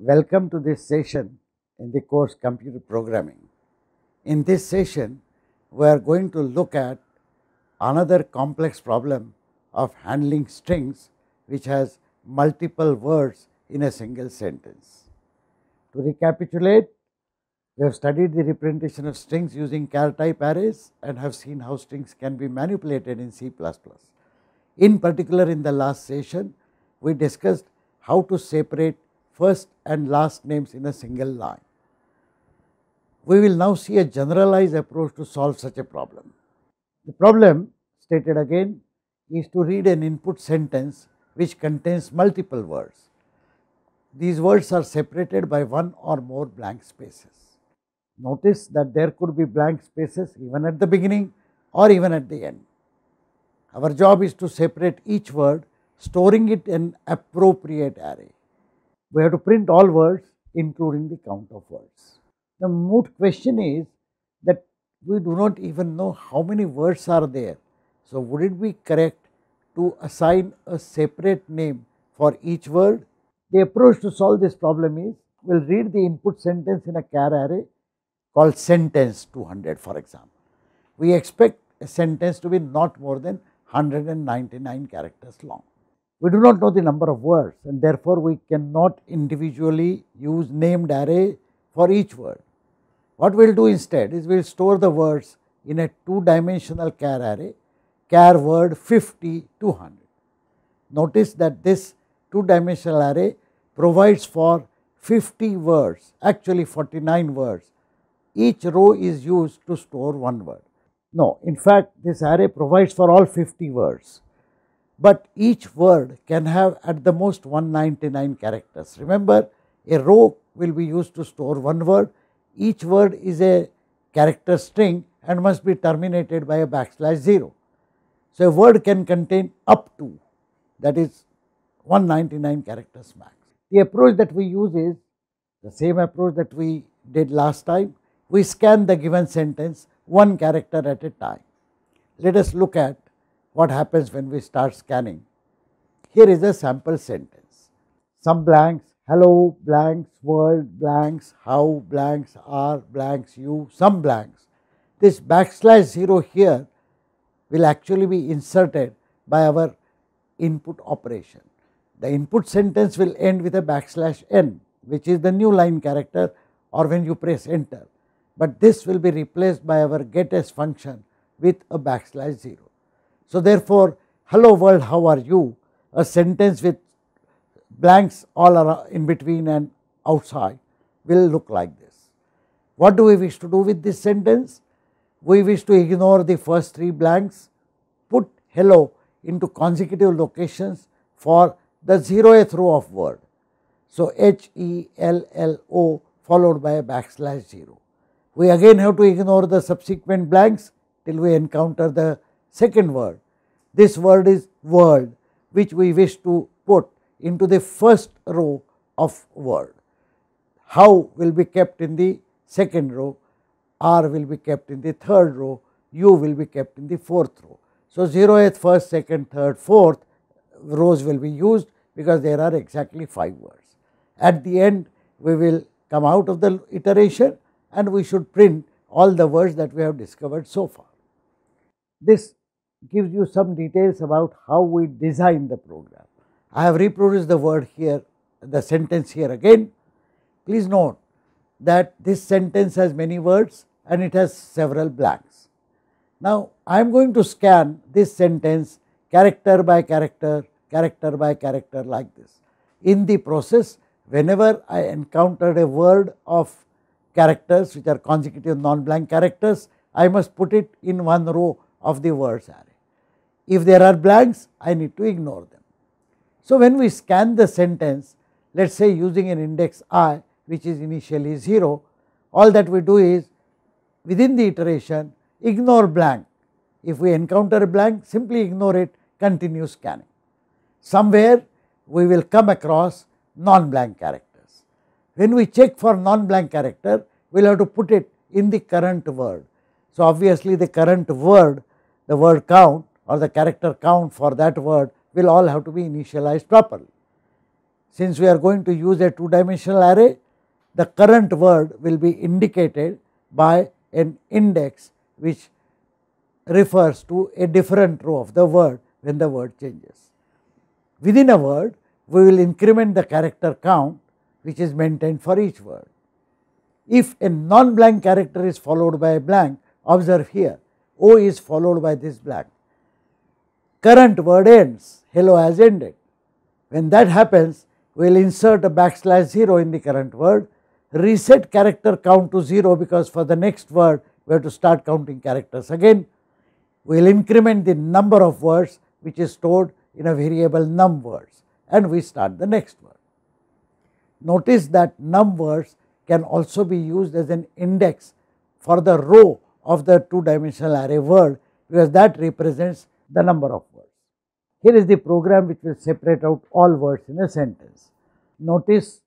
Welcome to this session in the course Computer Programming. In this session, we are going to look at another complex problem of handling strings which has multiple words in a single sentence. To recapitulate, we have studied the representation of strings using char type arrays and have seen how strings can be manipulated in C++. In particular, in the last session, we discussed how to separate first and last names in a single line. We will now see a generalized approach to solve such a problem. The problem stated again is to read an input sentence which contains multiple words. These words are separated by one or more blank spaces. Notice that there could be blank spaces even at the beginning or even at the end. Our job is to separate each word storing it in appropriate array. We have to print all words including the count of words. The moot question is that we do not even know how many words are there. So, would it be correct to assign a separate name for each word? The approach to solve this problem is we will read the input sentence in a char array called sentence 200 for example. We expect a sentence to be not more than 199 characters long. We do not know the number of words and therefore, we cannot individually use named array for each word. What we will do instead is we will store the words in a two dimensional char array char word 50 200. Notice that this two dimensional array provides for 50 words actually 49 words each row is used to store one word. No, in fact, this array provides for all 50 words, but each word can have at the most 199 characters. Remember, a row will be used to store one word, each word is a character string and must be terminated by a backslash 0. So, a word can contain up to that is 199 characters max. The approach that we use is the same approach that we did last time. We scan the given sentence one character at a time. Let us look at what happens when we start scanning. Here is a sample sentence. Some blanks, hello blanks, world blanks, how blanks, are blanks, you, some blanks. This backslash 0 here will actually be inserted by our input operation. The input sentence will end with a backslash n which is the new line character or when you press enter but this will be replaced by our getS function with a backslash 0. So, therefore, hello world how are you a sentence with blanks all around in between and outside will look like this. What do we wish to do with this sentence? We wish to ignore the first three blanks, put hello into consecutive locations for the zeroth row of word. So, H E L L O followed by a backslash 0. We again have to ignore the subsequent blanks till we encounter the second word. This word is world which we wish to put into the first row of word. How will be kept in the second row, R will be kept in the third row, U will be kept in the fourth row. So, 0th, first, second, third, fourth rows will be used because there are exactly 5 words. At the end we will come out of the iteration and we should print all the words that we have discovered so far. This gives you some details about how we design the program. I have reproduced the word here, the sentence here again. Please note that this sentence has many words and it has several blanks. Now, I am going to scan this sentence character by character, character by character like this. In the process, whenever I encountered a word of characters which are consecutive non-blank characters, I must put it in one row of the words array. If there are blanks, I need to ignore them. So, when we scan the sentence, let us say using an index i which is initially 0, all that we do is within the iteration ignore blank. If we encounter a blank, simply ignore it, continue scanning. Somewhere we will come across non-blank characters. When we check for non-blank character, we will have to put it in the current word. So, obviously, the current word, the word count or the character count for that word will all have to be initialized properly. since we are going to use a two dimensional array, the current word will be indicated by an index which refers to a different row of the word when the word changes. Within a word, we will increment the character count which is maintained for each word. If a non-blank character is followed by a blank, observe here, O is followed by this blank. Current word ends, hello has ended. When that happens, we will insert a backslash 0 in the current word, reset character count to 0 because for the next word we have to start counting characters again. We will increment the number of words which is stored in a variable num words and we start the next word. Notice that num words can also be used as an index for the row of the two dimensional array word because that represents the number of words. Here is the program which will separate out all words in a sentence. Notice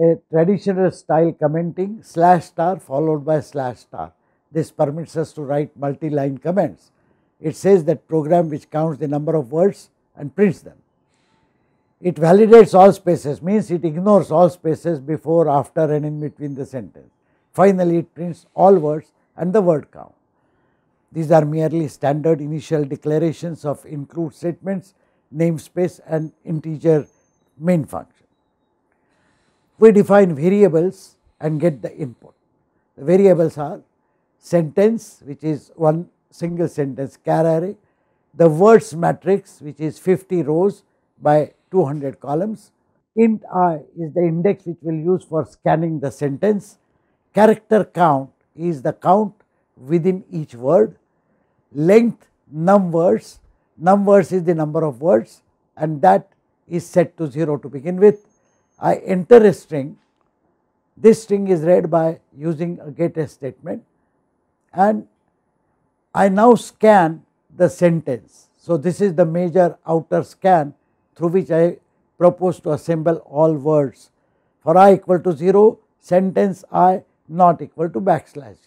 a traditional style commenting slash star followed by slash star. This permits us to write multi-line comments. It says that program which counts the number of words and prints them. It validates all spaces means it ignores all spaces before, after and in between the sentence. Finally, it prints all words and the word count. These are merely standard initial declarations of include statements, namespace and integer main function. We define variables and get the input. The variables are sentence which is one single sentence char array, the words matrix which is 50 rows by 200 columns. Int i is the index which we will use for scanning the sentence. Character count is the count within each word. Length num words, num words is the number of words and that is set to 0 to begin with. I enter a string, this string is read by using a get statement and I now scan the sentence. So, this is the major outer scan through which I propose to assemble all words. For i equal to 0, sentence i not equal to backslash 0.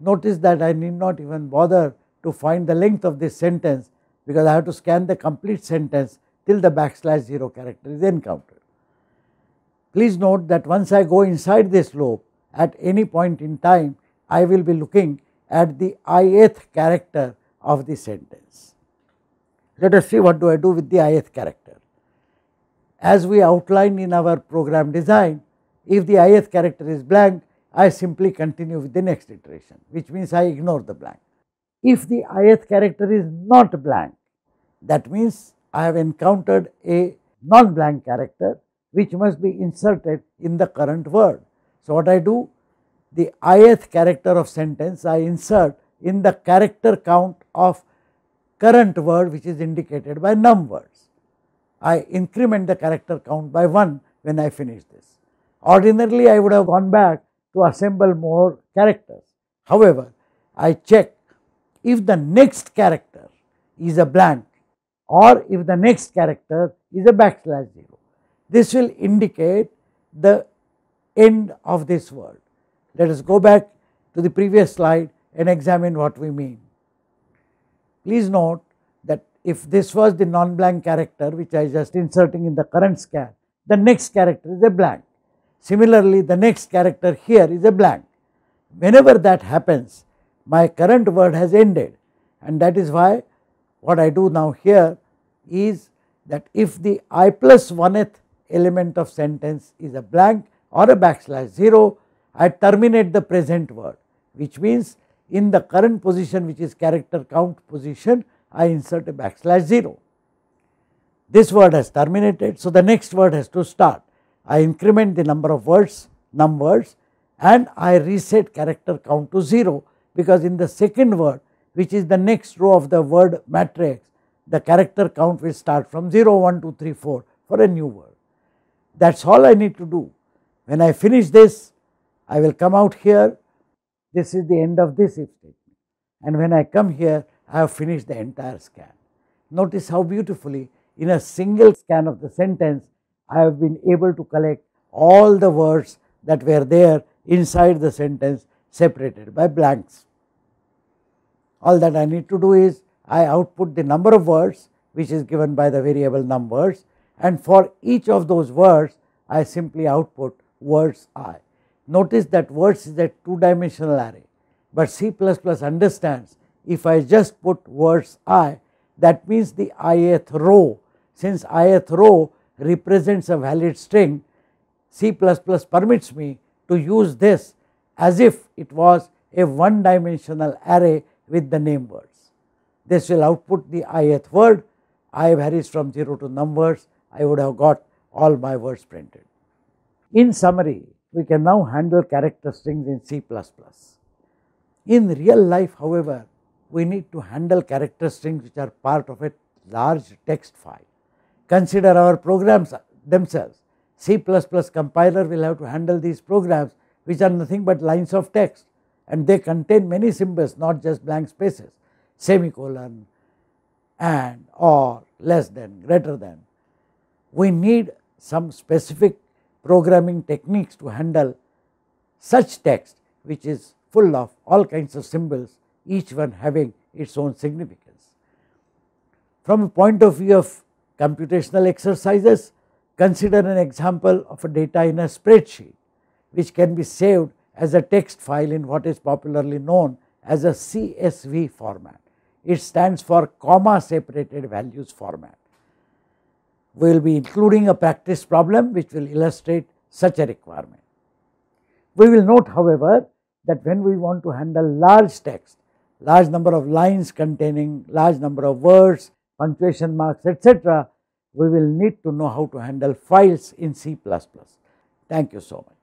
Notice that I need not even bother to find the length of this sentence because I have to scan the complete sentence till the backslash 0 character is encountered. Please note that once I go inside this loop at any point in time I will be looking at the ith character of the sentence. Let us see what do I do with the ith character. As we outlined in our program design, if the ith character is blank, I simply continue with the next iteration, which means I ignore the blank. If the ith character is not blank, that means I have encountered a non-blank character which must be inserted in the current word. So, what I do? The ith character of sentence I insert in the character count of current word which is indicated by num words. I increment the character count by 1 when I finish this. Ordinarily, I would have gone back to assemble more characters. However, I check if the next character is a blank or if the next character is a backslash 0. This will indicate the end of this word. Let us go back to the previous slide and examine what we mean. Please note that if this was the non-blank character which I just inserting in the current scan, the next character is a blank. Similarly, the next character here is a blank. Whenever that happens, my current word has ended and that is why what I do now here is that if the i plus 1th element of sentence is a blank or a backslash 0, I terminate the present word which means in the current position which is character count position I insert a backslash 0. This word has terminated so the next word has to start. I increment the number of words, num words and I reset character count to 0 because in the second word which is the next row of the word matrix the character count will start from 0, 1, 2, 3, 4 for a new word. That is all I need to do. When I finish this I will come out here this is the end of this if statement and when I come here I have finished the entire scan. Notice how beautifully in a single scan of the sentence I have been able to collect all the words that were there inside the sentence separated by blanks. All that I need to do is I output the number of words which is given by the variable num words and for each of those words I simply output words i. Notice that words is a two dimensional array, but C understands if I just put words i that means the ith row since ith row represents a valid string C permits me to use this as if it was a one dimensional array with the name words. This will output the ith word i varies from 0 to num words I would have got all my words printed. In summary we can now handle character strings in C++. In real life however we need to handle character strings which are part of a large text file. Consider our programs themselves. C++ compiler will have to handle these programs which are nothing but lines of text and they contain many symbols not just blank spaces semicolon and or less than greater than. We need some specific programming techniques to handle such text which is full of all kinds of symbols each one having its own significance. From a point of view of computational exercises consider an example of a data in a spreadsheet which can be saved as a text file in what is popularly known as a CSV format. It stands for comma separated values format. We will be including a practice problem which will illustrate such a requirement. We will note however that when we want to handle large text, large number of lines containing large number of words, punctuation marks etc., we will need to know how to handle files in C++. Thank you so much.